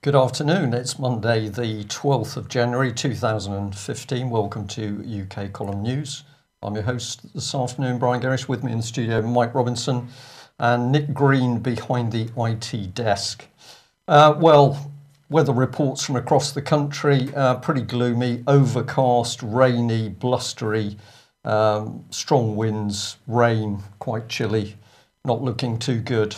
Good afternoon. It's Monday, the 12th of January 2015. Welcome to UK Column News. I'm your host this afternoon, Brian Gerrish. With me in the studio, Mike Robinson and Nick Green behind the IT desk. Uh, well, weather reports from across the country uh, pretty gloomy, overcast, rainy, blustery, um, strong winds, rain, quite chilly, not looking too good.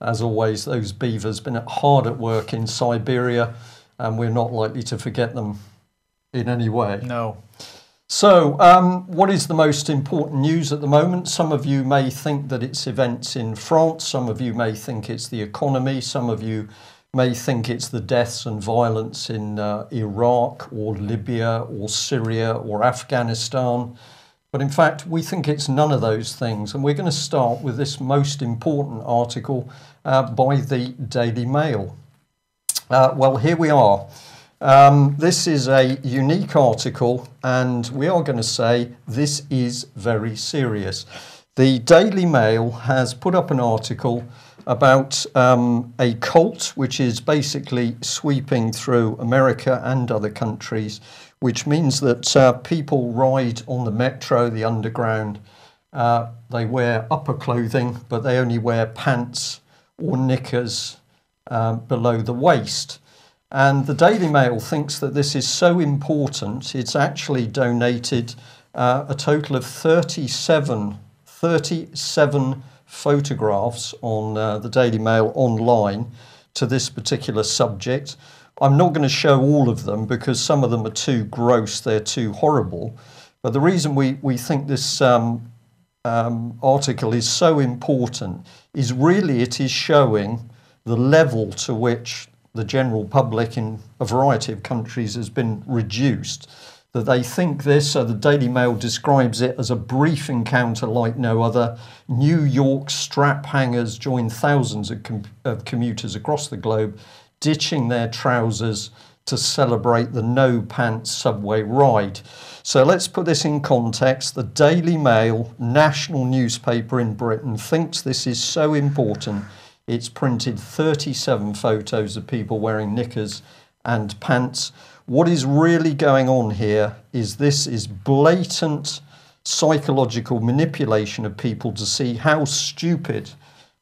As always, those beavers been hard at work in Siberia, and we're not likely to forget them in any way. No. So, um, what is the most important news at the moment? Some of you may think that it's events in France, some of you may think it's the economy, some of you may think it's the deaths and violence in uh, Iraq or Libya or Syria or Afghanistan. But in fact, we think it's none of those things. And we're going to start with this most important article uh, by the Daily Mail. Uh, well, here we are. Um, this is a unique article, and we are going to say this is very serious. The Daily Mail has put up an article about um, a cult which is basically sweeping through America and other countries, which means that uh, people ride on the metro, the underground. Uh, they wear upper clothing, but they only wear pants or knickers uh, below the waist. And the Daily Mail thinks that this is so important, it's actually donated uh, a total of 37, 37 photographs on uh, the Daily Mail online to this particular subject. I'm not going to show all of them because some of them are too gross, they're too horrible. But the reason we, we think this um, um, article is so important is really it is showing the level to which the general public in a variety of countries has been reduced. That they think this, so the Daily Mail describes it as a brief encounter like no other. New York strap hangers join thousands of, com- of commuters across the globe, ditching their trousers to celebrate the no pants subway ride. So let's put this in context. The Daily Mail, national newspaper in Britain, thinks this is so important it's printed 37 photos of people wearing knickers and pants. What is really going on here is this is blatant psychological manipulation of people to see how stupid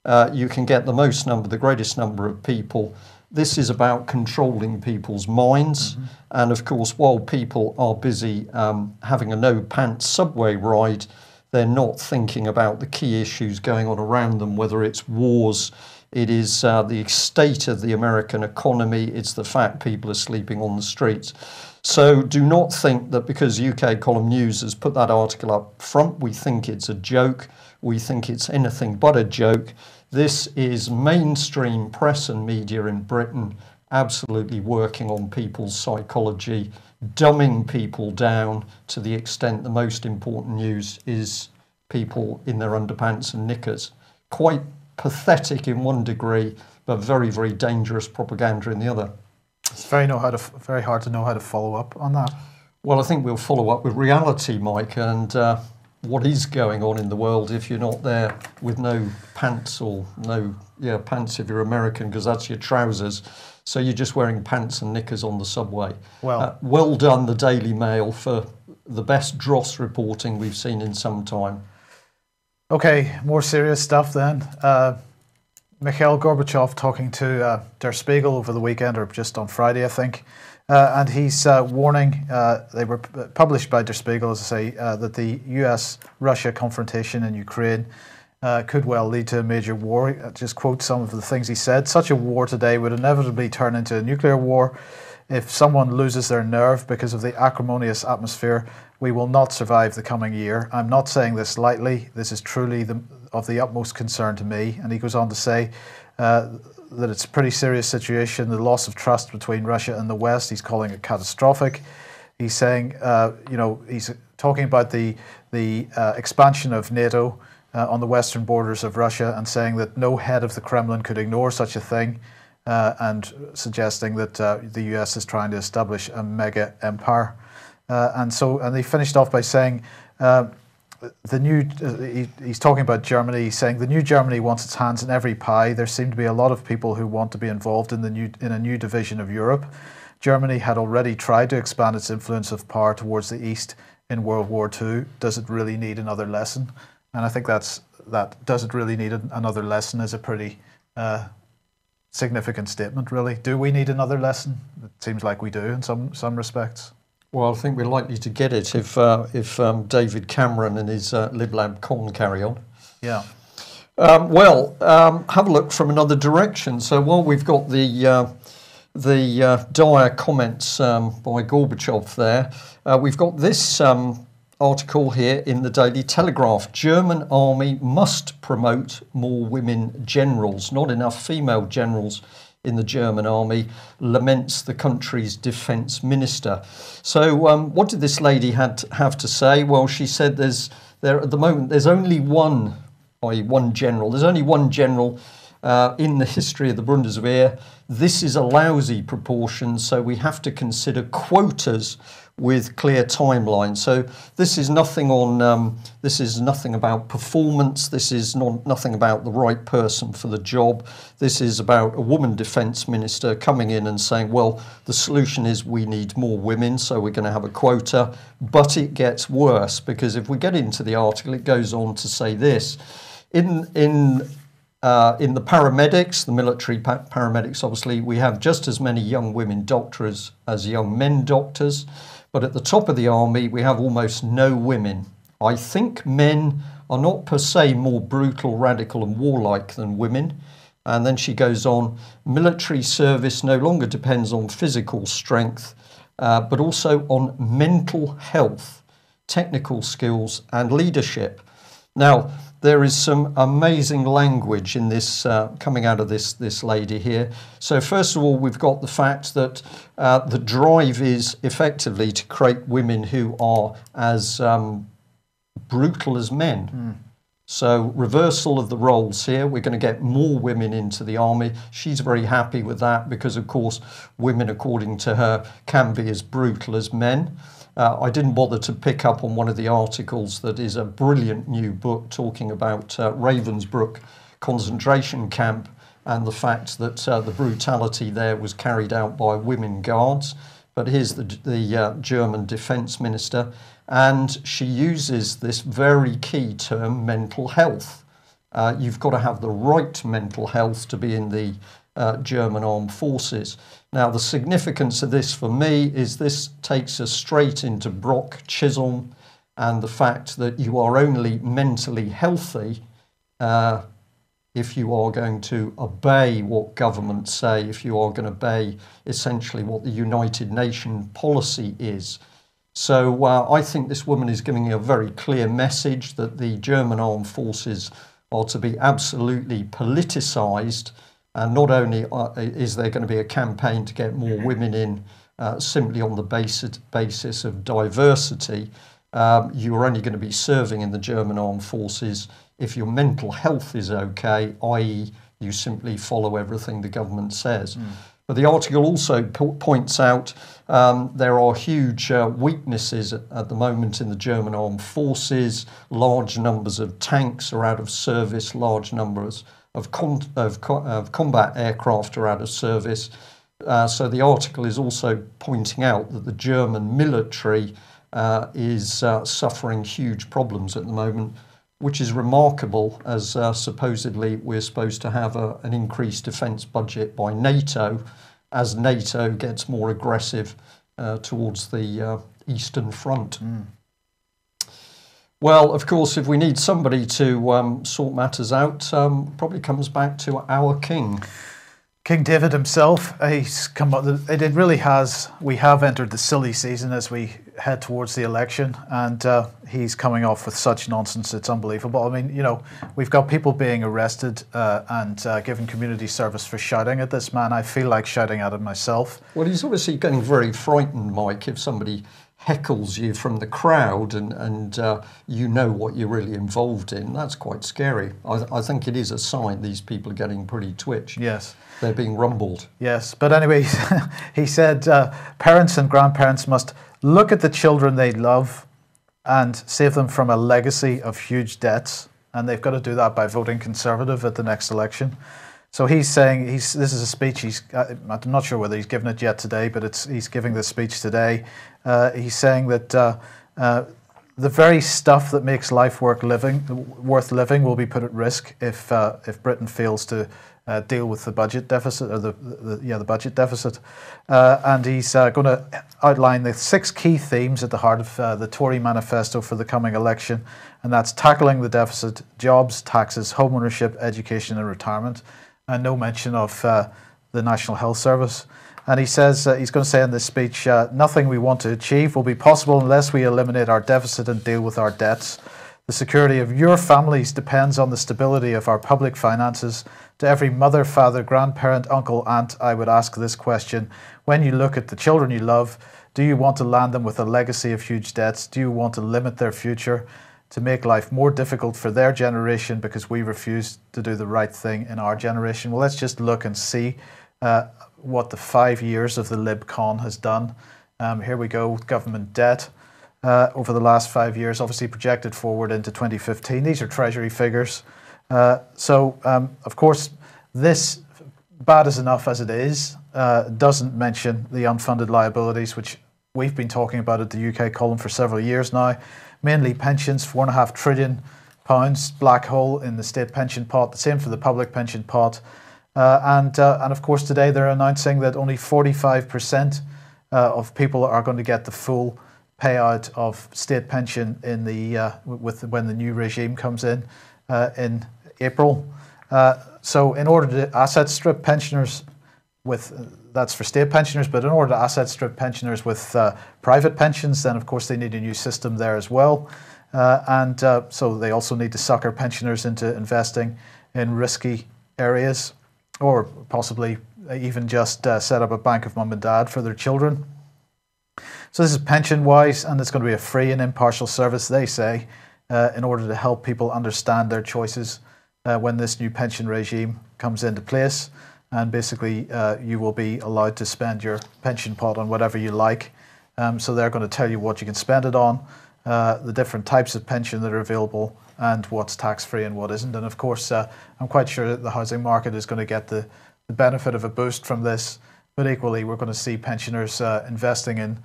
uh, you can get the most number, the greatest number of people. This is about controlling people's minds. Mm-hmm. And of course, while people are busy um, having a no pants subway ride, they're not thinking about the key issues going on around them, whether it's wars it is uh, the state of the American economy. It's the fact people are sleeping on the streets. So do not think that because UK Column News has put that article up front, we think it's a joke. We think it's anything but a joke. This is mainstream press and media in Britain absolutely working on people's psychology, dumbing people down to the extent the most important news is people in their underpants and knickers. Quite pathetic in one degree, but very, very dangerous propaganda in the other. It's very know how to very hard to know how to follow up on that. Well, I think we'll follow up with reality, Mike, and uh, what is going on in the world if you're not there with no pants or no yeah pants if you're American because that's your trousers. So you're just wearing pants and knickers on the subway. Well, uh, well done, the Daily Mail, for the best dross reporting we've seen in some time. Okay, more serious stuff then. Uh, Mikhail Gorbachev talking to uh, Der Spiegel over the weekend, or just on Friday, I think. Uh, and he's uh, warning, uh, they were published by Der Spiegel, as I say, that the US Russia confrontation in Ukraine uh, could well lead to a major war. I'll just quote some of the things he said. Such a war today would inevitably turn into a nuclear war. If someone loses their nerve because of the acrimonious atmosphere, we will not survive the coming year. I'm not saying this lightly. This is truly the, of the utmost concern to me. And he goes on to say uh, that it's a pretty serious situation. The loss of trust between Russia and the West, he's calling it catastrophic. He's saying, uh, you know, he's talking about the, the uh, expansion of NATO uh, on the western borders of Russia and saying that no head of the Kremlin could ignore such a thing. Uh, and suggesting that uh, the US is trying to establish a mega empire. And so, and they finished off by saying, the new uh, he, he's talking about Germany. Saying the new Germany wants its hands in every pie. There seem to be a lot of people who want to be involved in the new in a new division of Europe. Germany had already tried to expand its influence of power towards the east in World War II. Does it really need another lesson? And I think that's that. Does it really need another lesson? Is a pretty uh, significant statement. Really, do we need another lesson? It seems like we do in some some respects. Well, I think we're likely to get it if uh, if um, David Cameron and his uh, LibLab con carry on. Yeah. Um, well, um, have a look from another direction. So while we've got the uh, the uh, dire comments um, by Gorbachev there, uh, we've got this um, article here in the Daily Telegraph. German army must promote more women generals. Not enough female generals in the German army, laments the country's defence minister. So, um, what did this lady had have to say? Well, she said there's there at the moment there's only one, i.e., one general. There's only one general uh, in the history of the Bundeswehr. This is a lousy proportion, so we have to consider quotas with clear timelines. So this is nothing on um, this is nothing about performance. This is not nothing about the right person for the job. This is about a woman defence minister coming in and saying, well, the solution is we need more women, so we're going to have a quota. But it gets worse because if we get into the article, it goes on to say this. In in uh, in the paramedics, the military pa- paramedics, obviously, we have just as many young women doctors as young men doctors. But at the top of the army, we have almost no women. I think men are not per se more brutal, radical, and warlike than women. And then she goes on military service no longer depends on physical strength, uh, but also on mental health, technical skills, and leadership. Now, there is some amazing language in this uh, coming out of this this lady here. So first of all, we've got the fact that uh, the drive is effectively to create women who are as um, brutal as men. Mm. So reversal of the roles here. We're going to get more women into the army. She's very happy with that because, of course, women, according to her, can be as brutal as men. Uh, I didn't bother to pick up on one of the articles that is a brilliant new book talking about uh, Ravensbrück concentration camp and the fact that uh, the brutality there was carried out by women guards. But here's the, the uh, German defense minister, and she uses this very key term, mental health. Uh, you've got to have the right mental health to be in the uh, German armed forces. Now, the significance of this for me is this takes us straight into Brock Chisholm and the fact that you are only mentally healthy uh, if you are going to obey what governments say, if you are going to obey essentially what the United Nations policy is. So uh, I think this woman is giving a very clear message that the German armed forces are to be absolutely politicized and not only is there going to be a campaign to get more women in uh, simply on the basis, basis of diversity, um, you're only going to be serving in the German armed forces if your mental health is okay, i.e., you simply follow everything the government says. Mm. But the article also po- points out um, there are huge uh, weaknesses at, at, the moment in the German armed forces. Large numbers of tanks are out of service, large numbers of, of, co- of combat aircraft are out of service. Uh, so the article is also pointing out that the German military uh, is uh, suffering huge problems at the moment, which is remarkable as uh, supposedly we're supposed to have a, an increased defence budget by NATO as NATO gets more aggressive uh, towards the uh, Eastern Front. Mm. Well, of course, if we need somebody to um, sort matters out, um, probably comes back to our king. King David himself, he's come up. It really has. We have entered the silly season as we head towards the election, and uh, he's coming off with such nonsense. It's unbelievable. I mean, you know, we've got people being arrested uh, and uh, given community service for shouting at this man. I feel like shouting at him myself. Well, he's obviously getting very frightened, Mike, if somebody heckles you from the crowd and, and uh, you know what you're really involved in, that's quite scary. I, I think it is a sign these people are getting pretty twitch. Yes. They're being rumbled. Yes. But anyway, he said uh, parents and grandparents must look at the children they love and save them from a legacy of huge debts. And they've got to do that by voting Conservative at the next election. So he's saying he's this is a speech. He's uh, I'm not sure whether he's given it yet today, but it's he's giving this speech today. Uh, he's saying that uh, uh, the very stuff that makes life worth living worth living will be put at risk if uh, if Britain fails to uh, deal with the budget deficit or the, the yeah the budget deficit, and he's going to outline the six key themes at the heart of the Tory manifesto for the coming election, and that's tackling the deficit, jobs, taxes, homeownership, education, and retirement, and no mention of uh, the National Health Service. And he says uh, he's going to say in this speech, nothing we want to achieve will be possible unless we eliminate our deficit and deal with our debts. The security of your families depends on the stability of our public finances to every mother, father, grandparent, uncle, aunt, I would ask this question. When you look at the children you love, do you want to land them with a legacy of huge debts? Do you want to limit their future? To make life more difficult for their generation because we refuse to do the right thing in our generation? Well, let's just look and see uh, what the five years of the Lib Con has done. Um, here we go, government debt. Uh, over the last five years, obviously projected forward into 2015. These are Treasury figures. Uh, so, um, of course, this, bad as enough as it is, uh, doesn't mention the unfunded liabilities, which we've been talking about at the UK column for several years now. Mainly pensions, four and a half trillion pounds, black hole in the state pension pot, the same for the public pension pot. Uh, and, uh, and of course, today they're announcing that only 45% uh, of people are going to get the full payout of state pension in the, with when the new regime comes in in April. Uh, so in order to asset strip pensioners with that's for state pensioners, but in order to asset strip pensioners with uh, private pensions, then of course they need a new system there as well. Uh, and uh, so they also need to sucker pensioners into investing in risky areas or possibly even just uh, set up a bank of mum and dad for their children. So this is pension wise, and it's going to be a free and impartial service, they say, uh, in order to help people understand their choices when this new pension regime comes into place. And basically, uh, you will be allowed to spend your pension pot on whatever you like. Um, so they're going to tell you what you can spend it on, uh, the different types of pension that are available, and what's tax free and what isn't. And of course, uh, I'm quite sure that the housing market is going to get the, the benefit of a boost from this. But equally, we're going to see pensioners uh, investing in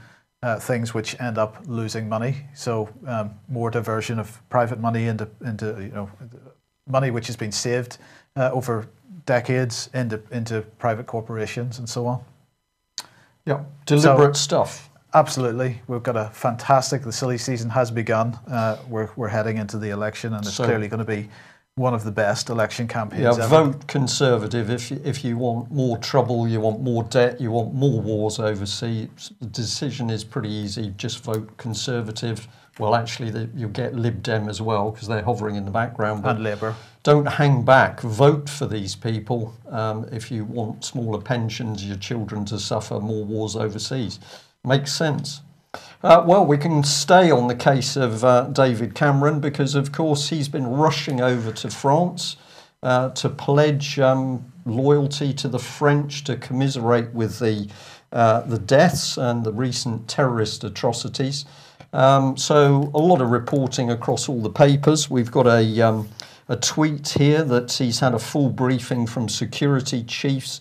uh, things which end up losing money. So um, more diversion of private money into into you know money which has been saved uh, over decades into into private corporations and so on. Yeah, deliberate so, stuff. Absolutely, we've got a fantastic. The silly season has begun. Uh, we're we're heading into the election, and it's so, clearly going to be one of the best election campaigns. Yeah, ever. vote Conservative if you, if you want more trouble, you want more debt, you want more wars overseas. The decision is pretty easy. Just vote Conservative well, actually, the, you'll get Lib Dem as well because they're hovering in the background. and Labour. Don't hang back. Vote for these people um, if you want smaller pensions, your children to suffer more wars overseas. Makes sense. Uh, well, we can stay on the case of uh, David Cameron because, of course, he's been rushing over to France uh, to pledge um, loyalty to the French, to commiserate with the, uh, the deaths and the recent terrorist atrocities. Um, so a lot of reporting across all the papers. We've got a, um, a tweet here that he's had a full briefing from security chiefs.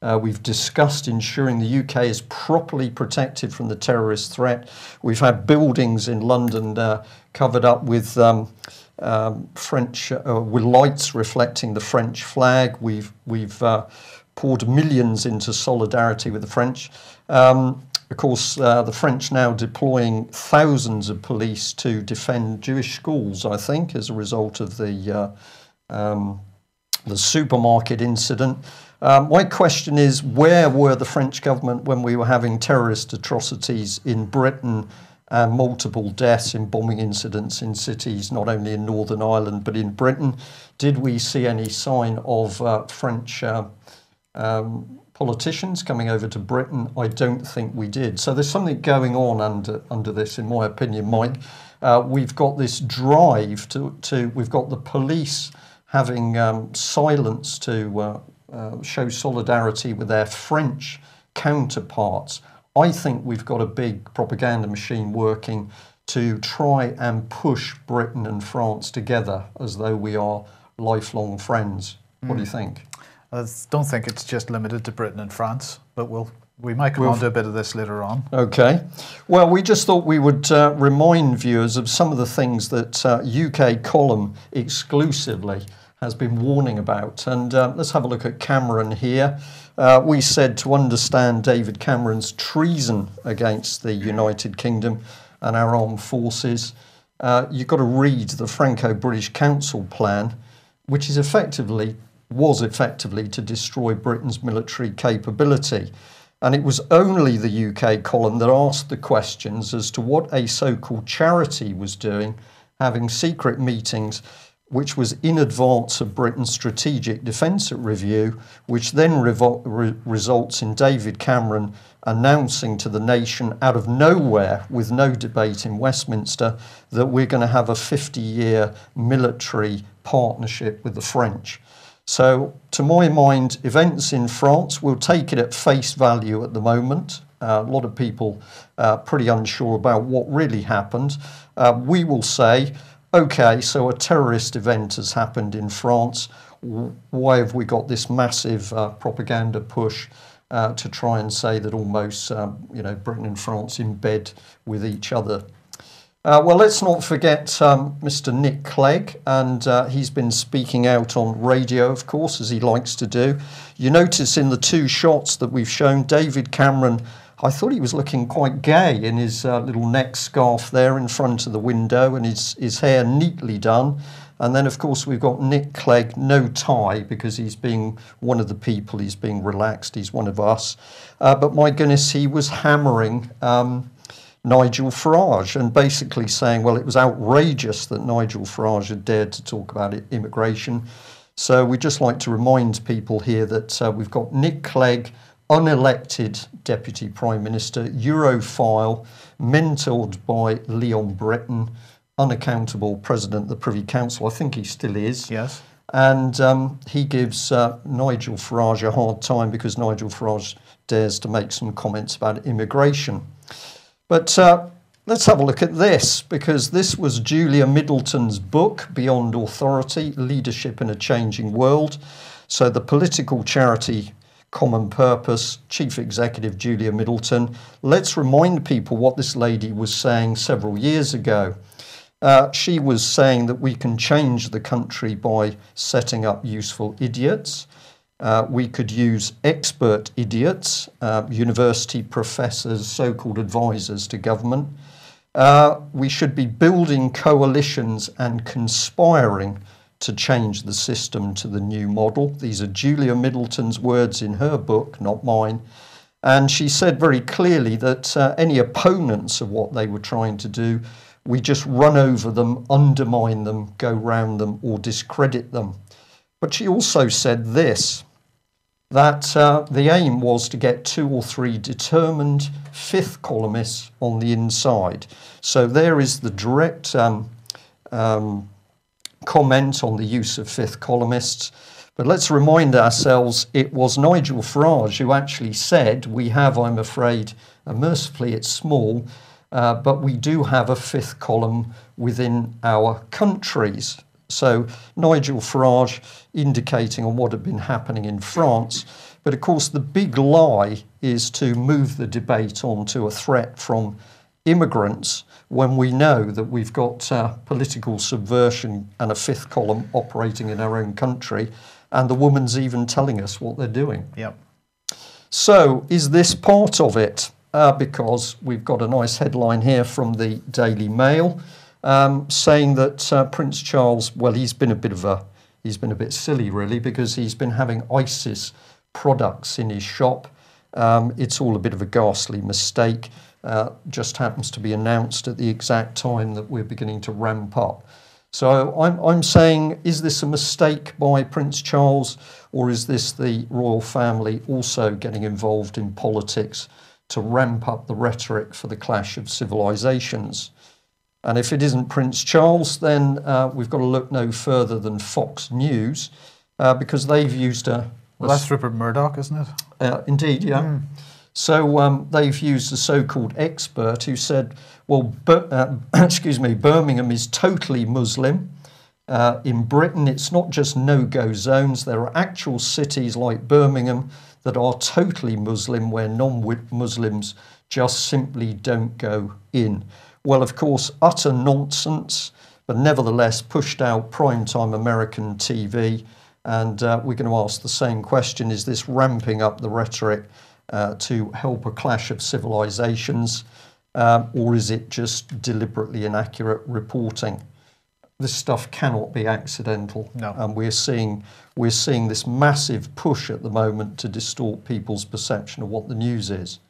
Uh, we've discussed ensuring the UK is properly protected from the terrorist threat. We've had buildings in London uh, covered up with um, um French uh, with lights reflecting the French flag. We've we've uh, poured millions into solidarity with the French. Um, of course, uh, the French now deploying thousands of police to defend Jewish schools, I think, as a result of the, uh, um, the supermarket incident. Um, my question is where were the French government when we were having terrorist atrocities in Britain and multiple deaths in bombing incidents in cities, not only in Northern Ireland but in Britain? Did we see any sign of uh, French? Uh, um, politicians coming over to Britain? I don't think we did. So there's something going on under under this, in my opinion, Mike. Uh, we've got this drive to, to we've got the police having um, silence to uh, uh, show solidarity with their French counterparts. I think we've got a big propaganda machine working to try and push Britain and France together as though we are lifelong friends. What do you think? I don't think it's just limited to Britain and France, but we'll we might come We'll- on to a bit of this later on. Okay. Well, we just thought we would uh, remind viewers of some of the things that uh, UK Column exclusively has been warning about. And uh, let's have a look at Cameron here. Uh, we said to understand David Cameron's treason against the United Kingdom and our armed forces, uh, you've got to read the Franco British Council plan, which is effectively was effectively to destroy Britain's military capability. And it was only the UK column that asked the questions as to what a so called charity was doing, having secret meetings, which was in advance of Britain's strategic defence review, which then revol- re- results in David Cameron announcing to the nation out of nowhere, with no debate in Westminster, that we're going to have a 50 year military partnership with the French. So, to my mind, events in France, we'll take it at face value at the moment. Uh, a lot of people uh, pretty unsure about what really happened. Uh, we will say, okay, so a terrorist event has happened in France. Why have we got this massive uh, propaganda push uh, to try and say that almost, um, you know, Britain and France in bed with each other? Uh, well, let's not forget um, Mr. Nick Clegg, and uh, he's been speaking out on radio, of course, as he likes to do. You notice in the two shots that we've shown, David Cameron, I thought he was looking quite gay in his uh, little neck scarf there in front of the window and his, his hair neatly done. And then, of course, we've got Nick Clegg, no tie, because he's being one of the people, he's being relaxed, he's one of us. Uh, but my goodness, he was hammering. Um, Nigel Farage and basically saying, well, it was outrageous that Nigel Farage had dared to talk about it, immigration. So we'd just like to remind people here that uh, we've got Nick Clegg, unelected Deputy Prime Minister, Europhile, mentored by Leon Brittan, unaccountable President of the Privy Council. I think he still is. Yes. And um, he gives uh, Nigel Farage a hard time because Nigel Farage dares to make some comments about immigration. But uh, let's have a look at this because this was Julia Middleton's book, Beyond Authority Leadership in a Changing World. So, the political charity Common Purpose, Chief Executive Julia Middleton. Let's remind people what this lady was saying several years ago. Uh, she was saying that we can change the country by setting up useful idiots. Uh, we could use expert idiots, uh, university professors, so called advisors to government. Uh, we should be building coalitions and conspiring to change the system to the new model. These are Julia Middleton's words in her book, not mine. And she said very clearly that uh, any opponents of what they were trying to do, we just run over them, undermine them, go round them, or discredit them. But she also said this that uh, the aim was to get two or three determined fifth columnists on the inside. So there is the direct um, um, comment on the use of fifth columnists. But let's remind ourselves it was Nigel Farage who actually said, We have, I'm afraid, uh, mercifully it's small, uh, but we do have a fifth column within our countries. So Nigel Farage indicating on what had been happening in France. But of course, the big lie is to move the debate onto a threat from immigrants when we know that we've got uh, political subversion and a fifth column operating in our own country, and the woman's even telling us what they're doing. Yep. So, is this part of it? Uh, because we've got a nice headline here from the Daily Mail um, saying that uh, Prince Charles, well, he's been a bit of a, he's been a bit silly really because he's been having ISIS products in his shop. Um, it's all a bit of a ghastly mistake. Uh, just happens to be announced at the exact time that we're beginning to ramp up. So I'm, I'm saying, is this a mistake by Prince Charles, or is this the royal family also getting involved in politics to ramp up the rhetoric for the clash of civilizations? And if it isn't Prince Charles, then uh, we've got to look no further than Fox News, uh, because they've used a, Well, that's Rupert Murdoch, isn't it? uh, indeed, yeah. So um, they've used a so-called expert who said, "Well, uh, excuse me, Birmingham is totally Muslim." Uh, in Britain, it's not just no-go zones. There are actual cities like Birmingham that are totally Muslim, where non-Muslims just simply don't go in. Well, of course, utter nonsense, but nevertheless pushed out primetime American TV. And uh, we're going to ask the same question is this ramping up the rhetoric uh, to help a clash of civilizations, um, or is it just deliberately inaccurate reporting? This stuff cannot be accidental, no. and we're seeing we're seeing this massive push at the moment to distort people's perception of what the news is.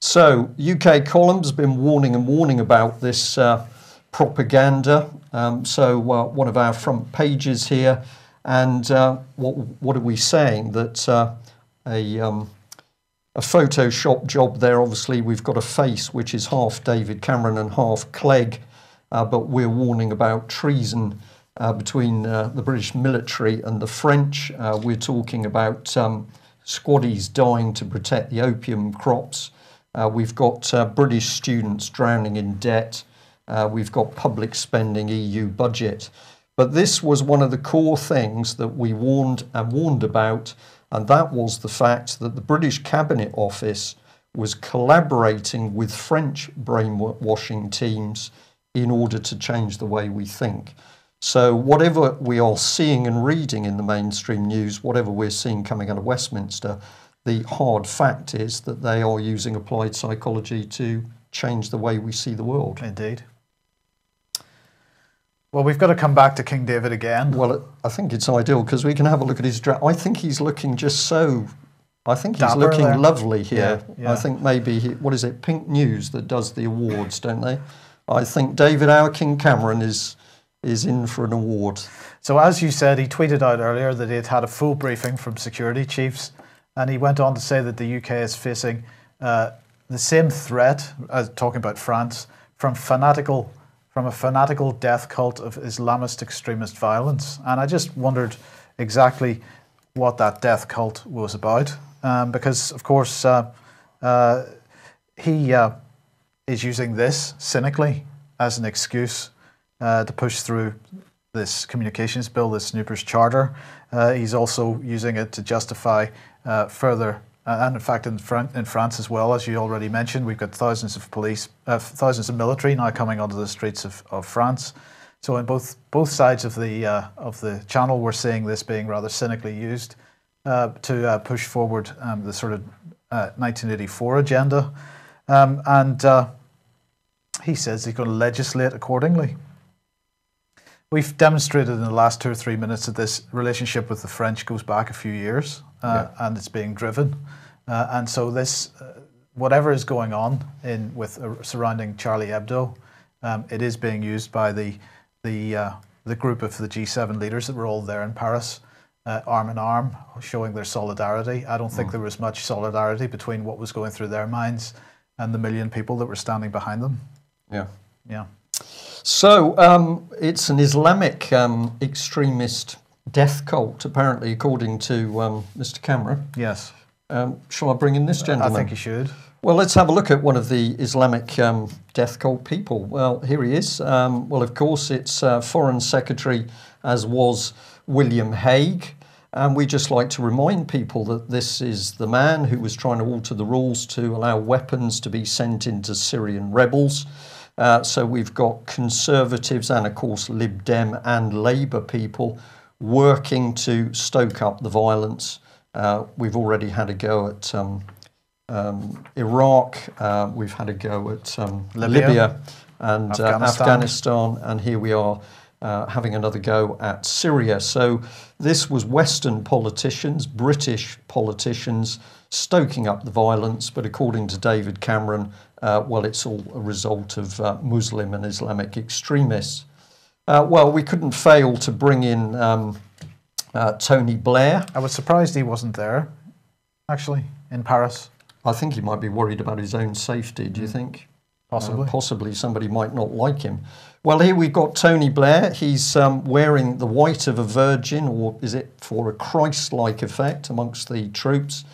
So, UK Columns has been warning and warning about this uh, propaganda. Um, so, uh, one of our front pages here, and uh, what what are we saying? That uh, a um, a Photoshop job there. Obviously, we've got a face which is half David Cameron and half Clegg, uh, but we're warning about treason. Uh, between the British military and the French, we're talking about um, squaddies dying to protect the opium crops. Uh, we've got uh, British students drowning in debt. Uh, we've got public spending EU budget. But this was one of the core things that we warned and warned about, and that was the fact that the British Cabinet Office was collaborating with French brainwashing teams in order to change the way we think. So, whatever we are seeing and reading in the mainstream news, whatever we're seeing coming out of Westminster, the hard fact is that they are using applied psychology to change the way we see the world. Indeed. Well, we've got to come back to King David again. Well, I think it's ideal because we can have a look at his dress. I think he's looking just so. I think he's looking there. lovely here. Yeah, yeah. I think maybe he, what is it? Pink News that does the awards, don't they? I think David our King Cameron is is in for an award. So, as you said, he tweeted out earlier that he'd had a full briefing from security chiefs and he went on to say that the UK is facing uh, the same threat, as talking about France, from fanatical, from a fanatical death cult of Islamist extremist violence. And I just wondered exactly what that death cult was about, um, because of course uh, uh, he uh, is using this cynically as an excuse uh, to push through this communications bill, this Snoopers Charter. Uh, he's also using it to justify further. Uh, and in fact, in, Fran- in France as well, as you already mentioned, we've got thousands of police, uh, thousands of military now coming onto the streets of, of France. So, on both both sides of the uh, of the channel, we're seeing this being rather cynically used uh, to uh, push forward um, the sort of 1984 agenda. Um, and he says he's going to legislate accordingly. We've demonstrated in the last two or three minutes that this relationship with the French goes back a few years uh, yeah. and it's being driven. Uh, and so this, uh, whatever is going on in with uh, surrounding Charlie Hebdo, um, it is being used by the the uh, the group of the G7 leaders that were all there in Paris, uh, arm in arm, showing their solidarity. I don't think mm. there was much solidarity between what was going through their minds and the million people that were standing behind them. Yeah, yeah. So um, it's an Islamic um, extremist death cult, apparently, according to um, Mr. Cameron. Yes. Um, shall I bring in this gentleman? I think you should. Well, let's have a look at one of the Islamic um, death cult people. Well, here he is. Um, well, of course, it's uh, Foreign Secretary, as was William Hague. And we just like to remind people that this is the man who was trying to alter the rules to allow weapons to be sent into Syrian rebels. Uh, so we've got conservatives and, of course, Lib Dem and Labour people working to stoke up the violence. Uh, we've already had a go at um, um, Iraq, uh, we've had a go at um, Libya. Libya. and Afghanistan. Uh, Afghanistan, and here we are uh, having another go at Syria. So this was Western politicians, British politicians, stoking up the violence, but according to David Cameron, uh, well, it's all a result of uh, Muslim and Islamic extremists. Uh, well, we couldn't fail to bring in um, uh, Tony Blair. I was surprised he wasn't there, actually, in Paris. I think he might be worried about his own safety, do you mm. think? Possibly. Uh, possibly somebody might not like him. Well, here we've got Tony Blair. He's um, wearing the white of a virgin, or is it for a Christ like effect amongst the troops?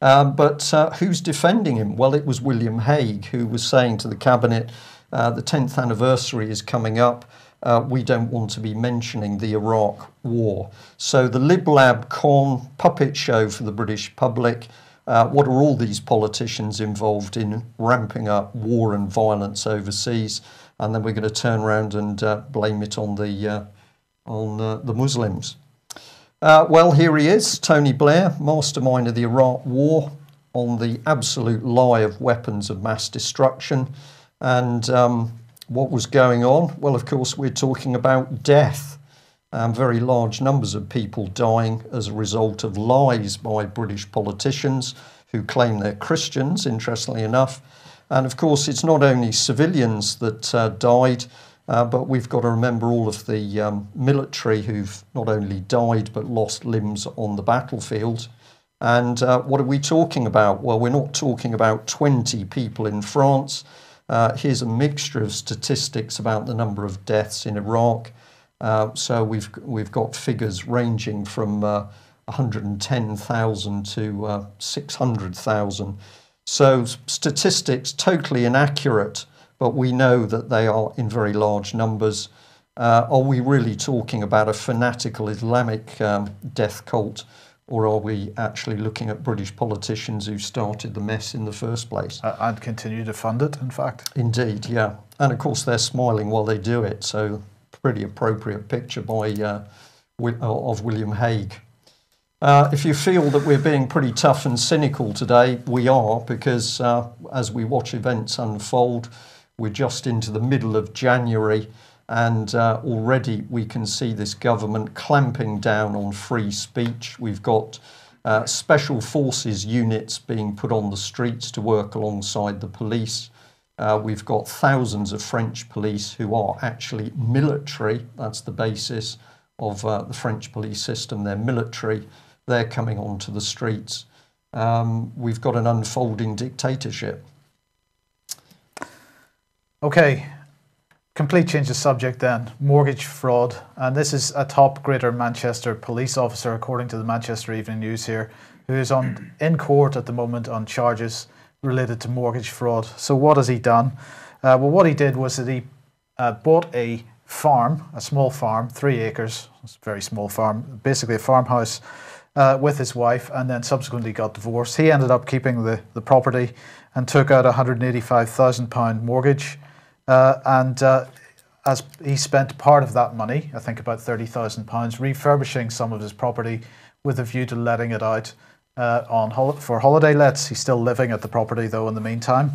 Um, but uh, who's defending him? Well, it was William Hague who was saying to the cabinet, uh, the 10th anniversary is coming up. Uh, we don't want to be mentioning the Iraq war. So the LibLab Con puppet show for the British public. Uh, what are all these politicians involved in ramping up war and violence overseas? And then we're going to turn around and uh, blame it on the uh, on uh, the Muslims. Uh, well, here he is, Tony Blair, mastermind of the Iraq War, on the absolute lie of weapons of mass destruction. And um, what was going on? Well, of course, we're talking about death. Um, very large numbers of people dying as a result of lies by British politicians who claim they're Christians, interestingly enough. And of course, it's not only civilians that uh, died, uh, but we've got to remember all of the um, military who've not only died but lost limbs on the battlefield. And uh, what are we talking about? Well, we're not talking about 20 people in France. Uh, here's a mixture of statistics about the number of deaths in Iraq. Uh, so we've we've got figures ranging from uh, 110,000 to uh, 600,000. So statistics totally inaccurate but we know that they are in very large numbers. Uh, are we really talking about a fanatical Islamic um, death cult, or are we actually looking at British politicians who started the mess in the first place? Uh, and continue to fund it, in fact. Indeed, yeah. And of course, they're smiling while they do it, so pretty appropriate picture by uh, of William Hague. Uh, if you feel that we're being pretty tough and cynical today, we are, because uh, as we watch events unfold, we're just into the middle of January, and uh, already we can see this government clamping down on free speech. We've got uh, special forces units being put on the streets to work alongside the police. Uh, we've got thousands of French police who are actually military. That's the basis of uh, the French police system. They're military. They're coming onto the streets. Um, we've got an unfolding dictatorship. Okay, complete change of subject then. Mortgage fraud. And this is a top Greater Manchester police officer, according to the Manchester Evening News here, who is on in court at the moment on charges related to mortgage fraud. So, what has he done? Uh, well, what he did was that he uh, bought a farm, a small farm, three acres, it's a very small farm, basically a farmhouse. Uh, with his wife, and then subsequently got divorced. He ended up keeping the, the property and took out a £185,000 mortgage and uh, as he spent part of that money, I think about thirty thousand pounds, refurbishing some of his property with a view to letting it out uh, on hol- for holiday lets. He's still living at the property though in the meantime,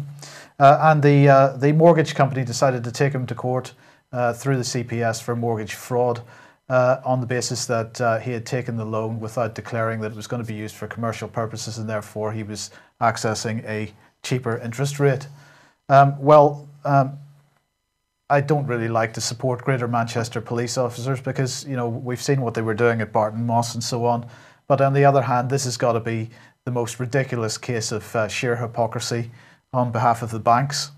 uh, and the uh, the mortgage company decided to take him to court uh, through the CPS for mortgage fraud. on the basis that he had taken the loan without declaring that it was going to be used for commercial purposes and therefore he was accessing a cheaper interest rate. Um, well, um, I don't really like to support Greater Manchester police officers because you know we've seen what they were doing at Barton Moss and so on. But on the other hand, this has got to be the most ridiculous case of uh, sheer hypocrisy on behalf of the banks,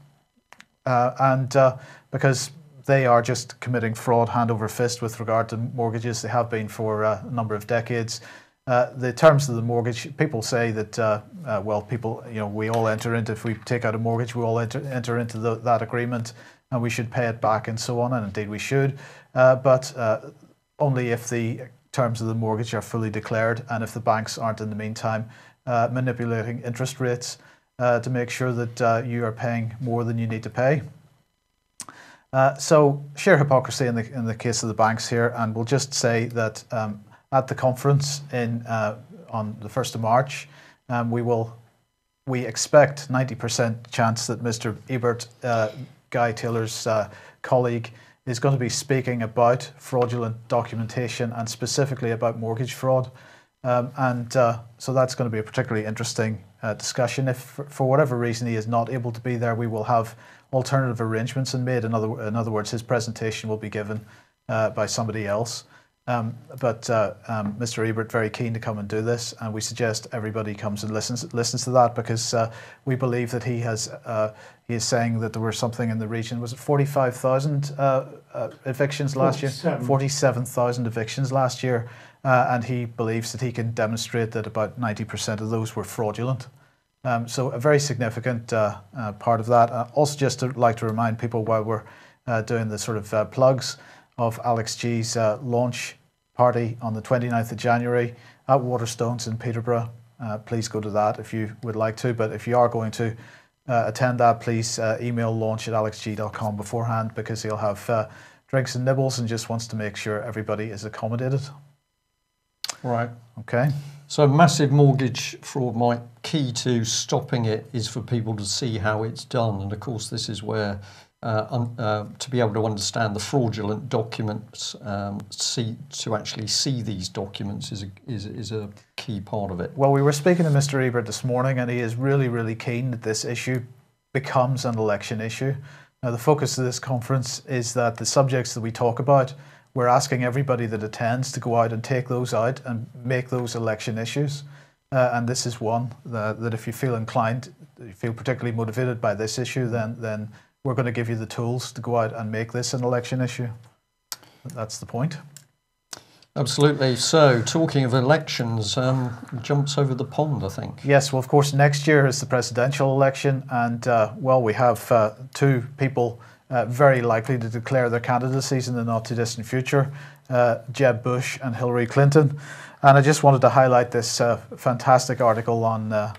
uh, and uh, because they are just committing fraud hand over fist with regard to mortgages. They have been for uh, a number of decades. Uh, the terms of the mortgage, people say that, uh, well, people, you know, we all enter into, if we take out a mortgage, we all enter, enter into the, that agreement and we should pay it back and so on, and indeed we should, uh, but uh, only if the terms of the mortgage are fully declared and if the banks aren't in the meantime uh, manipulating interest rates uh, to make sure that uh, you are paying more than you need to pay. Uh, so sheer hypocrisy in the in the case of the banks here, and we'll just say that um, at the conference in on the first of March, um, we will we expect 90% chance that Mr. Ebert Guy Taylor's uh, colleague, is going to be speaking about fraudulent documentation and specifically about mortgage fraud. Um, and uh, so that's going to be a particularly interesting uh, discussion. If for, whatever reason he is not able to be there, we will have alternative arrangements and made. In other, in other words, his presentation will be given uh, by somebody else. Um, but uh, um, Mr. Ebert very keen to come and do this, and we suggest everybody comes and listens listens to that because uh, we believe that he has uh, he is saying that there were something in the region. Was it forty five thousand uh, uh, evictions last 47. year? Forty seven thousand evictions last year, uh, and he believes that he can demonstrate that about ninety percent of those were fraudulent. Um, so a very significant part of that. also, just to like to remind people while we're doing the sort of plugs of Alex G's uh, launch party on the 29th of January at Waterstones in Peterborough. Uh, please go to that if you would like to. But if you are going to uh, attend that, please uh, email launch at alexg.com beforehand because he'll have uh, drinks and nibbles and just wants to make sure everybody is accommodated. Right. Okay. So, massive mortgage fraud, Mike, key to stopping it is for people to see how it's done. And of course, this is where uh, uh, to be able to understand the fraudulent documents, um, see to actually see these documents is a, is, is a key part of it. Well, we were speaking to Mr. Ebert this morning, and he is really, really keen that this issue becomes an election issue. Now, the focus of this conference is that the subjects that we talk about, we're asking everybody that attends to go out and take those out and make those election issues. Uh, and this is one that, that if you feel inclined, you feel particularly motivated by this issue, then then we're going to give you the tools to go out and make this an election issue. That's the point. Absolutely. So, talking of elections, um, jumps over the pond, I think. Yes, well, of course, next year is the presidential election, and uh, well, we have uh, two people uh, very likely to declare their candidacies in the not too distant future uh, Jeb Bush and Hillary Clinton. And I just wanted to highlight this uh, fantastic article on, uh,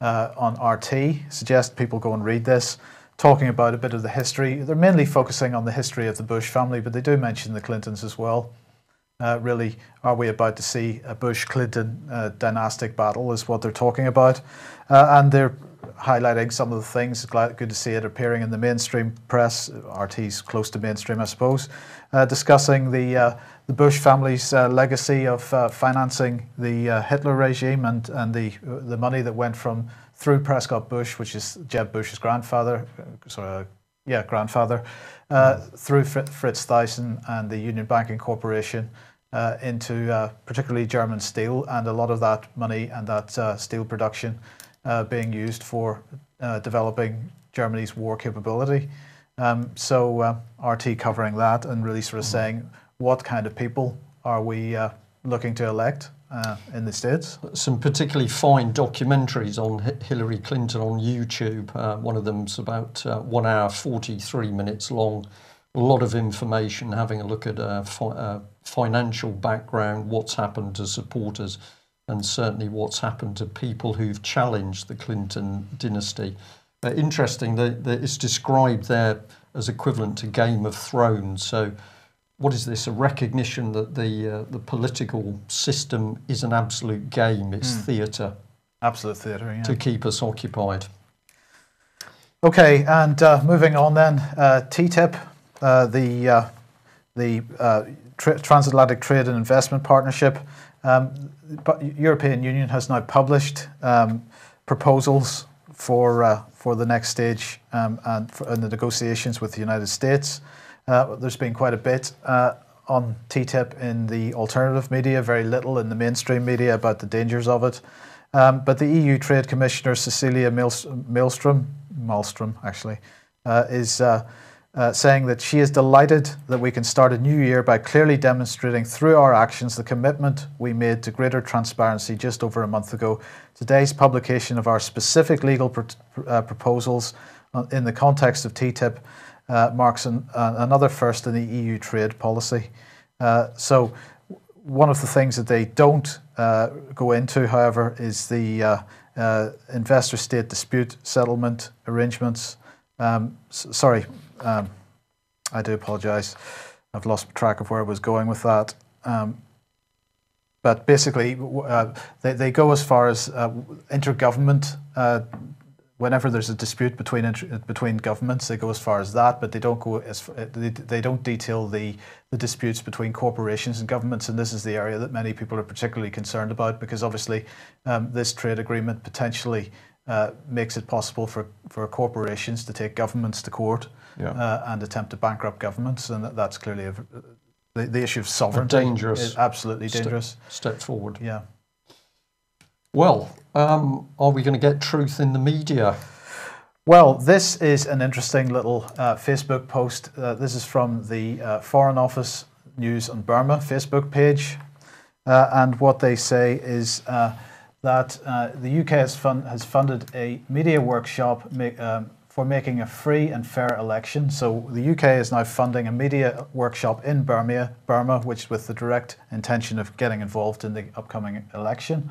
on RT. Suggest people go and read this talking about a bit of the history. They're mainly focusing on the history of the Bush family, but they do mention the Clintons as well. Uh, really, are we about to see a Bush Clinton uh, dynastic battle? Is what they're talking about. Uh, and they're highlighting some of the things. Glad, good to see it appearing in the mainstream press. RT's close to mainstream, I suppose. Uh, discussing the uh, the Bush family's uh, legacy of financing the Hitler regime and and the the money that went from through Prescott Bush, which is Jeb Bush's grandfather, uh, sorry, yeah, grandfather, uh, through Fritz Thyssen and the Union Banking Corporation uh, into uh, particularly German steel, and a lot of that money and that uh, steel production uh, being used for developing Germany's war capability. Um, so RT covering that and really sort of mm-hmm. saying what kind of people are we looking to elect uh, in the States. Some particularly fine documentaries on Hillary Clinton on YouTube. Uh, one of them's about uh, one hour, 43 minutes long. A lot of information, having a look at uh, fi- uh, financial background, what's happened to supporters, and certainly what's happened to people who've challenged the Clinton dynasty. Interesting that, that it's described there as equivalent to Game of Thrones. So what is this? A recognition that the uh, the political system is an absolute game. It's mm. theatre. Absolute theatre. Yeah. To keep us occupied. Okay, and uh, moving on then, uh, TTIP, uh, the uh, the uh, tra- Transatlantic Trade and Investment Partnership. Um, but European Union has now published um, proposals for for the next stage um, and for, in the negotiations with the United States. Uh, there's been quite a bit uh, on TTIP in the alternative media, very little in the mainstream media about the dangers of it. Um, but the EU Trade Commissioner Cecilia Malmström, actually, uh, is uh, uh, saying that she is delighted that we can start a new year by clearly demonstrating through our actions the commitment we made to greater transparency just over a month ago. Today's publication of our specific legal uh, proposals in the context of TTIP uh, marks an, uh, another first in the EU trade policy. Uh, so, one of the things that they don't uh, go into, however, is the uh, uh, investor state dispute settlement arrangements. Um, sorry, um, I do apologise. I've lost track of where I was going with that. Um, but basically, they, they go as far as intergovernment whenever there's a dispute between between governments, they go as far as that, but they don't go as they, they don't detail the the disputes between corporations and governments. And this is the area that many people are particularly concerned about because obviously um, this trade agreement potentially uh, makes it possible for for corporations to take governments to court yeah. uh, and attempt to bankrupt governments, and that's clearly a, the, the issue of sovereignty dangerous is absolutely dangerous. Step, step forward. Yeah. Well, um, are we going to get truth in the media? Well, this is an interesting little uh, Facebook post. Uh, this is from the uh, Foreign Office News on Burma Facebook page. Uh, and what they say is uh, that uh, the UK has, fund, has, funded a media workshop um, for making a free and fair election. So the UK is now funding a media workshop in Burma, Burma which with the direct intention of getting involved in the upcoming election.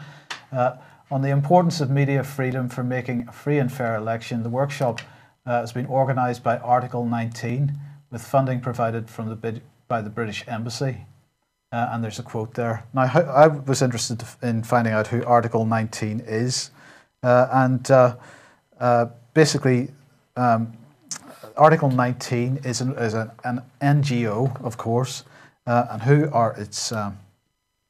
Uh, on the importance of media freedom for making a free and fair election, the workshop uh, has been organised by Article 19 with funding provided from the, by the British Embassy. Uh, and there's a quote there. Now, I was interested in finding out who Article 19 is. Uh, and uh, uh, basically, um, Article 19 is an, is an, an NGO, of course, uh, and who are its um,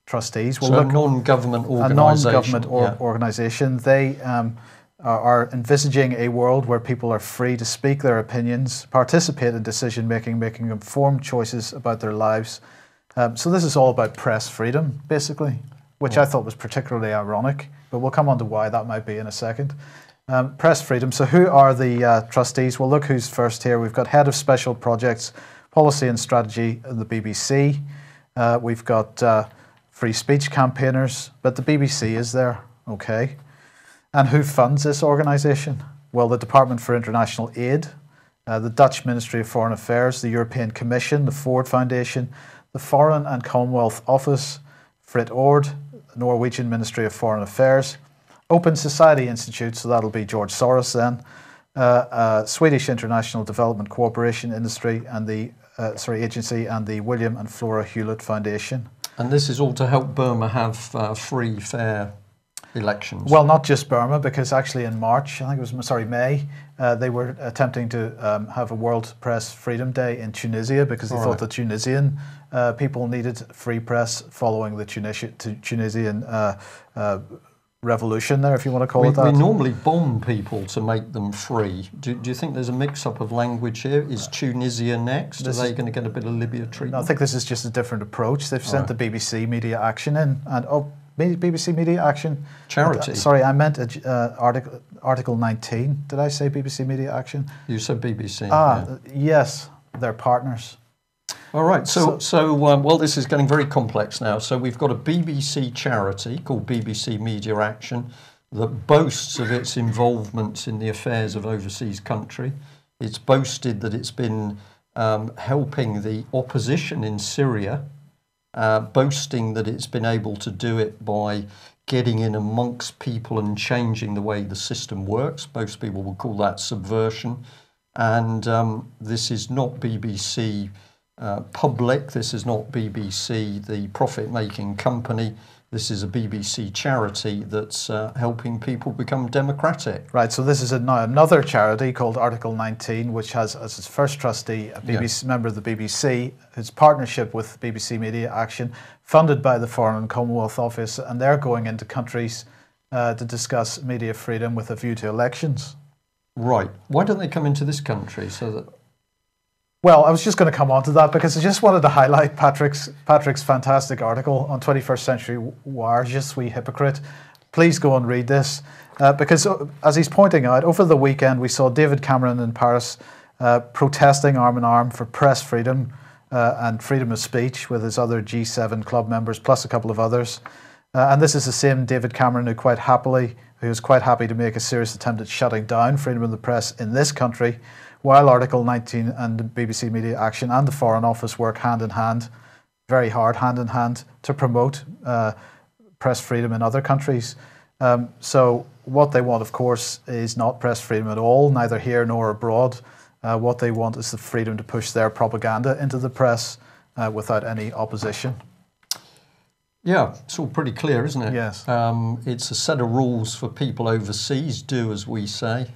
trustees? Well, so look, a non-government organisation. A non-government or, yeah. organisation. They um, are, are, envisaging a world where people are free to speak their opinions, participate in decision making, making informed choices about their lives. Um, so this is all about press freedom, basically, which I thought was particularly ironic. But we'll come on to why that might be in a second. Um, press freedom. So, who are the uh, trustees? Well, look who's first here. We've got head of special projects, policy and strategy at the BBC. Uh, we've got uh, free speech campaigners, but the BBC is there, okay. And who funds this organisation? Well, the Department for International Aid, uh, the Dutch Ministry of Foreign Affairs, the European Commission, the Ford Foundation, the Foreign and Commonwealth Office, Fritt Ord, Norwegian Ministry of Foreign Affairs, Open Society Institute, so that'll be George Soros then, uh, uh, Swedish International Development Cooperation Industry and the uh, sorry agency and the William and Flora Hewlett Foundation. And this is all to help Burma have uh, free, fair elections. Well, not just Burma, because actually in March, I think it was sorry May, uh, they were attempting to um, have a World Press Freedom Day in Tunisia because they all thought right. the Tunisian uh, people needed free press following the Tunisia, Tunisian uh, uh, revolution there, if you want to call we, it that. We normally bomb people to make them free. Do, do you think there's a mix-up of language here? Is Tunisia next? This Are they going to get a bit of Libya treatment? No, I think this is just a different approach. They've sent right. the BBC Media Action in, and oh, BBC Media Action charity. Uh, sorry, I meant uh, article Article 19. Did I say BBC Media Action? You said BBC. Ah, yeah. yes, they're partners. All right. So, so, so um, well, this is getting very complex now. So we've got a BBC charity called BBC Media Action that boasts of its involvement in the affairs of overseas country. It's boasted that it's been um, helping the opposition in Syria, uh, boasting that it's been able to do it by getting in amongst people and changing the way the system works. Most people would call that subversion. And um, this is not BBC uh, public. This is not BBC, the profit making company. This is a BBC charity that's uh, helping people become democratic. Right, so this is a, now another charity called Article 19, which has as its first trustee a BBC, yeah. member of the BBC, whose partnership with BBC Media Action, funded by the Foreign and Commonwealth Office, and they're going into countries uh, to discuss media freedom with a view to elections. Right. Why don't they come into this country so that well, I was just going to come on to that because I just wanted to highlight Patrick's Patrick's fantastic article on 21st Century Wire, Je suis hypocrite. Please go and read this uh, because, uh, as he's pointing out, over the weekend we saw David Cameron in Paris uh, protesting arm in arm for press freedom uh, and freedom of speech with his other G7 club members, plus a couple of others. Uh, and this is the same David Cameron who quite happily, who was quite happy to make a serious attempt at shutting down freedom of the press in this country while Article 19 and the BBC Media Action and the Foreign Office work hand in hand, very hard hand in hand, to promote uh, press freedom in other countries. Um, so, what they want, of course, is not press freedom at all, neither here nor abroad. Uh, what they want is the freedom to push their propaganda into the press uh, without any opposition. Yeah, it's all pretty clear, isn't it? Yes. Um, it's a set of rules for people overseas, do as we say.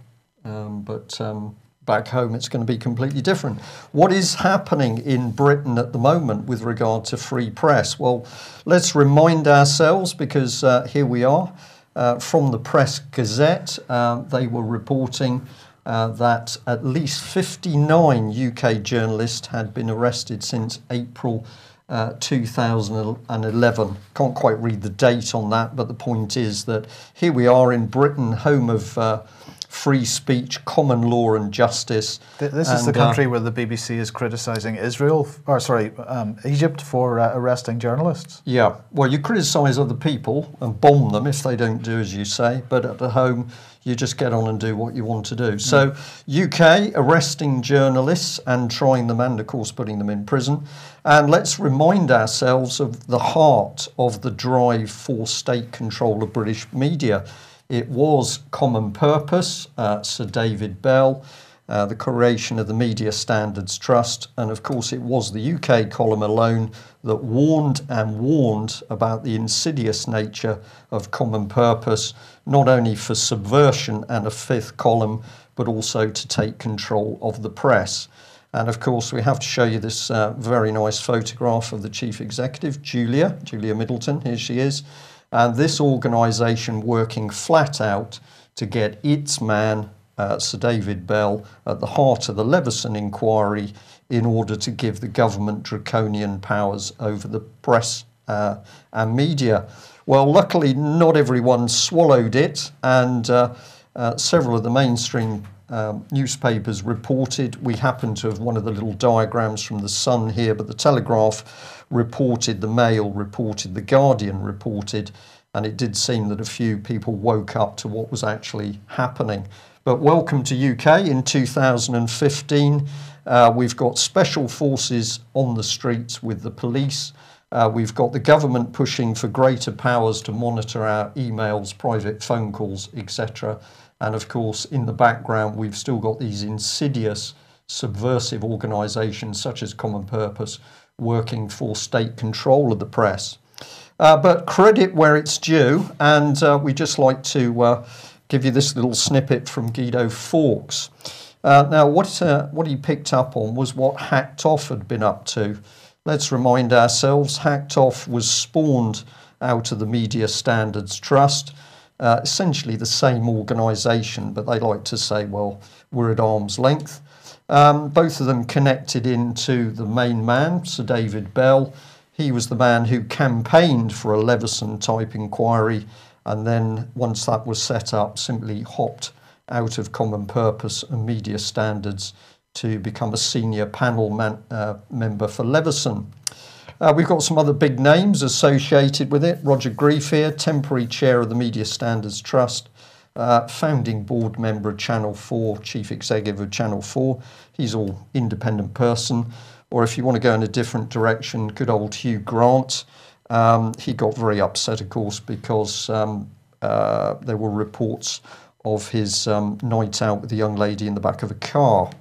Um, but um, back home it's going to be completely different. What is happening in Britain at the moment with regard to free press? Well, let's remind ourselves because uh, here we are uh, from the Press Gazette. Uh, they were reporting uh, that at least 59 UK journalists had been arrested since April uh, 2011. Can't quite read the date on that, but the point is that here we are in Britain, home of uh, free speech, common law, and justice. This is the uh, country uh, where the BBC is criticising Israel, or sorry, um, Egypt for uh, arresting journalists. Yeah, well, you criticise other people and bomb them if they don't do as you say, but at the home, you just get on and do what you want to do. Mm. So, UK arresting journalists and trying them, and of course, putting them in prison. And let's remind ourselves of the heart of the drive for state control of British media. It was common purpose, uh, Sir David Bell, uh, the creation of the Media Standards Trust, and of course, it was the UK column alone that warned and warned about the insidious nature of common purpose, not only for subversion and a fifth column, but also to take control of the press. And of course, we have to show you this uh, very nice photograph of the chief executive, Julia, Julia Middleton. Here she is. And this organisation working flat out to get its man, uh, Sir David Bell, at the heart of the Leveson inquiry in order to give the government draconian powers over the press uh, and media. Well, luckily, not everyone swallowed it, and uh, uh several of the mainstream um, newspapers reported. We happen to have one of the little diagrams from the Sun here, but the Telegraph reported, the Mail reported, the Guardian reported, and it did seem that a few people woke up to what was actually happening. But welcome to UK in 2015. Uh, we've got special forces on the streets with the police. Uh, we've got the government pushing for greater powers to monitor our emails, private phone calls, etc. And of course, in the background, we've still got these insidious, subversive organisations such as Common Purpose working for state control of the press. Uh, but credit where it's due, and uh, we just like to uh, give you this little snippet from Guido Fawkes. Uh, now, what, uh, what he picked up on was what Hacked Off had been up to. Let's remind ourselves Hacked Off was spawned out of the Media Standards Trust uh, essentially the same organisation, but they like to say, well, we're at arm's length. Um, both of them connected into the main man, Sir David Bell. He was the man who campaigned for a Leveson type inquiry, and then once that was set up, simply hopped out of common purpose and media standards to become a senior panel man, uh, member for Leveson. Uh, we've got some other big names associated with it. Roger Graef, temporary chair of the Media Standards Trust, uh, founding board member of Channel 4, chief executive of Channel 4. He's all independent person. Or if you want to go in a different direction, good old Hugh Grant. Um, he got very upset, of course, because um, uh, there were reports of his um, night out with a young lady in the back of a car.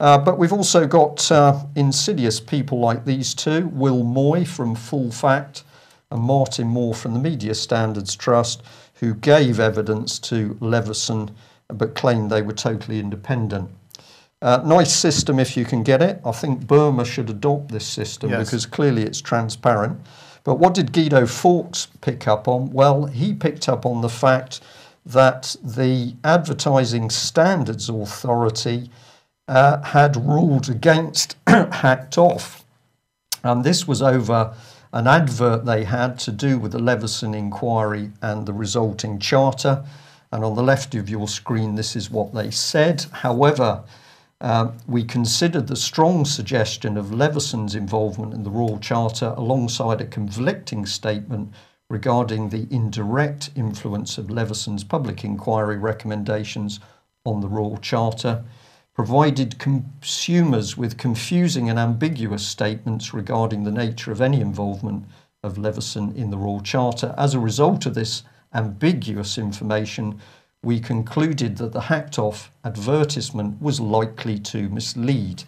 Uh, but we've also got uh, insidious people like these two Will Moy from Full Fact and Martin Moore from the Media Standards Trust, who gave evidence to Leveson but claimed they were totally independent. Uh, nice system if you can get it. I think Burma should adopt this system yes. because clearly it's transparent. But what did Guido Fawkes pick up on? Well, he picked up on the fact that the Advertising Standards Authority uh, had ruled against Hacked Off. And this was over an advert they had to do with the Leveson inquiry and the resulting charter. And on the left of your screen, this is what they said. However, uh, we considered the strong suggestion of Leveson's involvement in the Royal Charter alongside a conflicting statement regarding the indirect influence of Leveson's public inquiry recommendations on the Royal Charter provided consumers with confusing and ambiguous statements regarding the nature of any involvement of Leveson in the Royal Charter. As a result of this ambiguous information, we concluded that the hacked off advertisement was likely to mislead.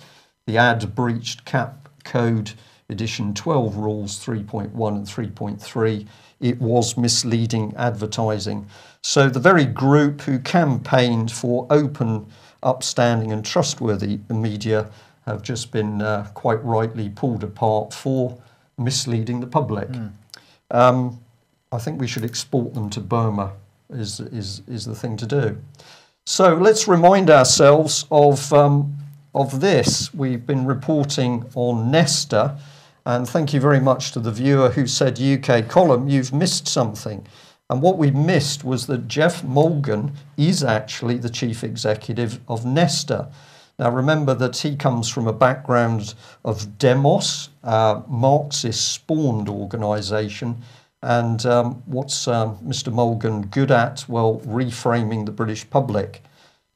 The ad breached CAP Code Edition 12 Rules 3.1 and 3.3. It was misleading advertising. So the very group who campaigned for open upstanding and trustworthy media have just been uh, quite rightly pulled apart for misleading the public. Mm. Um, I think we should export them to Burma is, is, is the thing to do. So let's remind ourselves of, um, of this. We've been reporting on Nesta And thank you very much to the viewer who said, UK column, you've missed something. And what we missed was that Geoff Mulgan is actually the chief executive of Nesta. Now, remember that he comes from a background of Demos, a Marxist spawned organisation. And um, what's um, Mr. Mulgan good at? Well, reframing the British public.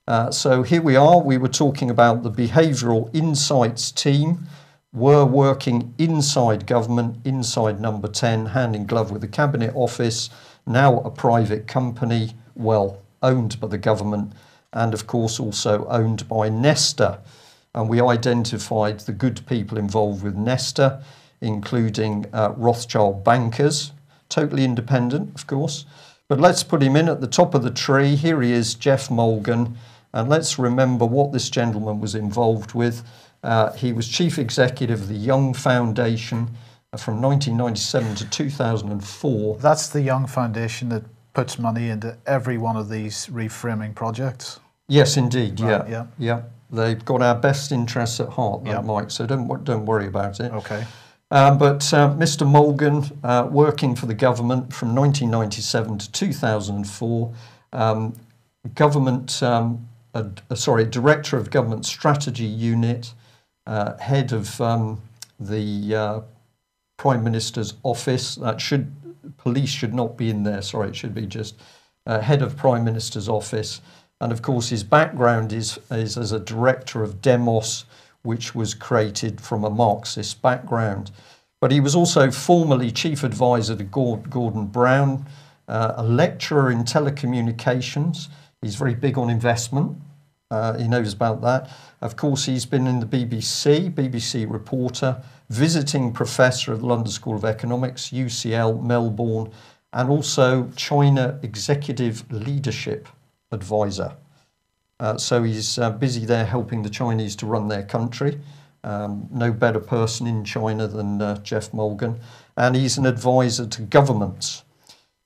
Uh, so here we are. We were talking about the behavioural insights team were working inside government, inside number 10, hand in glove with the Cabinet Office, now a private company, well, owned by the government, and of course also owned by Nesta. And we identified the good people involved with Nesta, including uh, Rothschild bankers, totally independent, of course. But let's put him in at the top of the tree. Here he is, Geoff Mulgan. And let's remember what this gentleman was involved with. Uh, he was chief executive of the Young Foundation from 1997 to 2004. That's the Young Foundation that puts money into every one of these reframing projects. Yes, indeed. Right, yeah, yeah. yeah. They've got our best interests at heart, Yeah. Mike. So don't don't worry about it. Okay. Um, but uh, Mr. Mulgan, uh, working for the government from 1997 to 2004, um, government, um, uh, sorry, director of government strategy unit, uh, head of um, the uh, prime minister's office. That should police should not be in there. Sorry, it should be just uh, head of prime minister's office. And of course, his background is is as a director of Demos, which was created from a Marxist background. But he was also formerly chief advisor to Gor- Gordon Brown, uh, a lecturer in telecommunications. He's very big on investment. Uh, he knows about that. Of course, he's been in the BBC, BBC reporter, visiting professor at the London School of Economics, UCL, Melbourne, and also China Executive Leadership Advisor. Uh, so he's uh, busy there helping the Chinese to run their country. Um, no better person in China than uh, Geoff Mulgan. And he's an advisor to governments.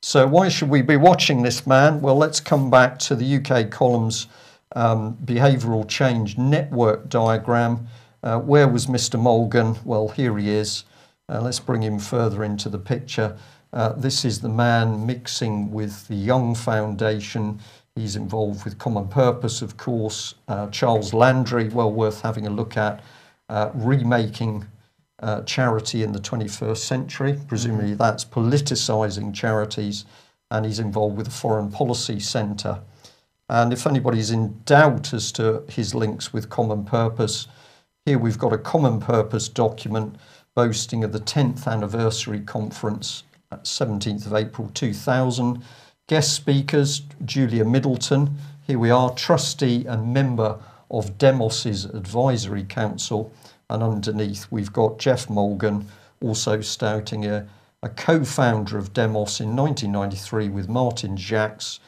So, why should we be watching this man? Well, let's come back to the UK column's um, behavioural change network diagram. Uh, where was Mr. Mulgan? Well, here he is. Uh, let's bring him further into the picture. Uh, this is the man mixing with the Young Foundation. He's involved with Common Purpose, of course. Uh, Charles Landry, well worth having a look at, uh, remaking uh, charity in the 21st century. Presumably, that's politicising charities, and he's involved with the Foreign Policy Centre. And if anybody's in doubt as to his links with Common Purpose, here we've got a Common Purpose document boasting of the 10th anniversary conference at 17th of April 2000. Guest speakers Julia Middleton, here we are, trustee and member of Demos's advisory council. And underneath we've got Geoff Mulgan, also stouting a, a co founder of Demos in 1993 with Martin Jacques,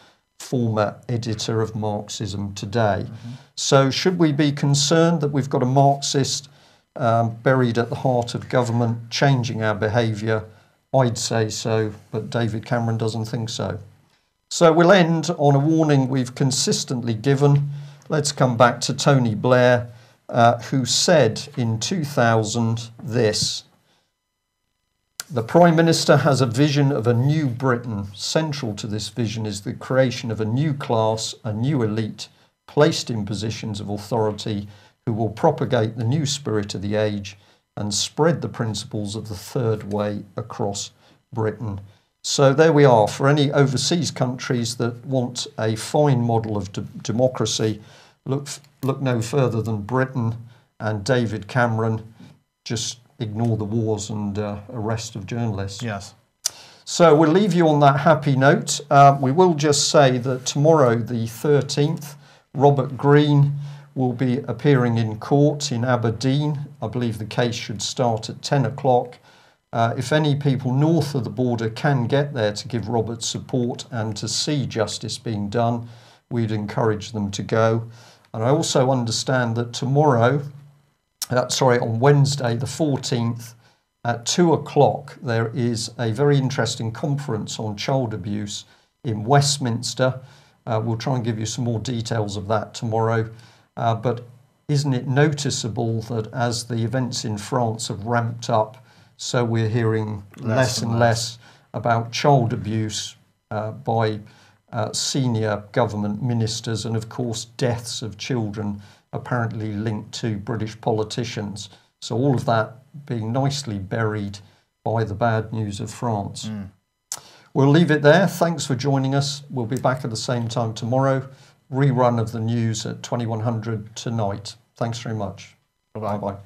former editor of Marxism Today. So, should we be concerned that we've got a Marxist um, buried at the heart of government changing our behaviour? I'd say so, but David Cameron doesn't think so. So, we'll end on a warning we've consistently given. Let's come back to Tony Blair, uh, who said in 2000 this. The Prime Minister has a vision of a new Britain. Central to this vision is the creation of a new class, a new elite, placed in positions of authority who will propagate the new spirit of the age and spread the principles of the third way across Britain. So there we are. For any overseas countries that want a fine model of de- democracy, look, look no further than Britain and David Cameron. Just ignore the wars and uh, arrest of journalists. Yes. So we'll leave you on that happy note. Uh, we will just say that tomorrow, the 13th, Robert Green will be appearing in court in Aberdeen. I believe the case should start at 10 o'clock. Uh, if any people north of the border can get there to give Robert support and to see justice being done, we'd encourage them to go. And I also understand that tomorrow, uh, sorry, on Wednesday, the 14th, at two o'clock, there is a very interesting conference on child abuse in Westminster. Uh, we'll try and give you some more details of that tomorrow. Uh, but isn't it noticeable that as the events in France have ramped up, So we're hearing less, less and less. less. about child abuse uh, by uh, senior government ministers, and of course, deaths of children apparently linked to British politicians. So all of that being nicely buried by the bad news of France. Mm. We'll leave it there. Thanks for joining us. We'll be back at the same time tomorrow. Rerun of the news at 2100 tonight. Thanks very much. Bye bye.